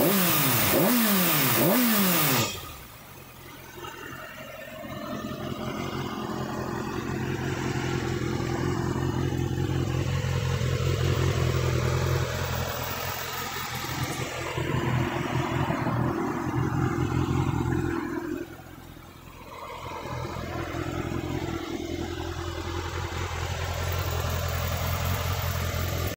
Ooh.